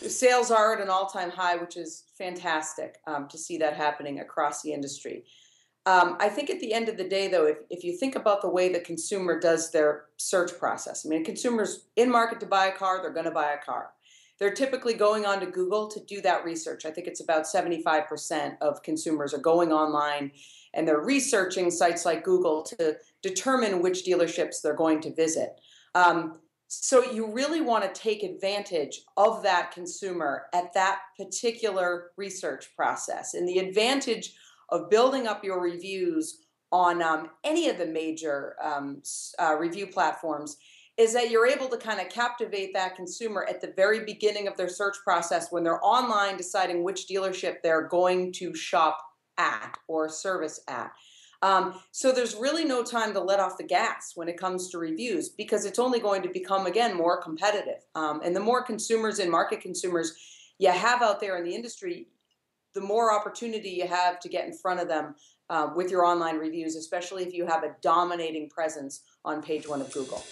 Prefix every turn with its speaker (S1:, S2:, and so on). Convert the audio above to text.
S1: sales are at an all-time high, which is fantastic um, to see that happening across the industry. Um, I think at the end of the day, though, if, if you think about the way the consumer does their search process, I mean, consumers in market to buy a car, they're going to buy a car. They're typically going on to Google to do that research. I think it's about 75% of consumers are going online and they're researching sites like Google to determine which dealerships they're going to visit. Um, so you really want to take advantage of that consumer at that particular research process. And the advantage of building up your reviews on um, any of the major um, uh, review platforms is that you're able to kind of captivate that consumer at the very beginning of their search process when they're online deciding which dealership they're going to shop at or service at. Um, so there's really no time to let off the gas when it comes to reviews because it's only going to become again more competitive. Um, and the more consumers and market consumers you have out there in the industry, the more opportunity you have to get in front of them uh, with your online reviews, especially if you have a dominating presence on page one of Google.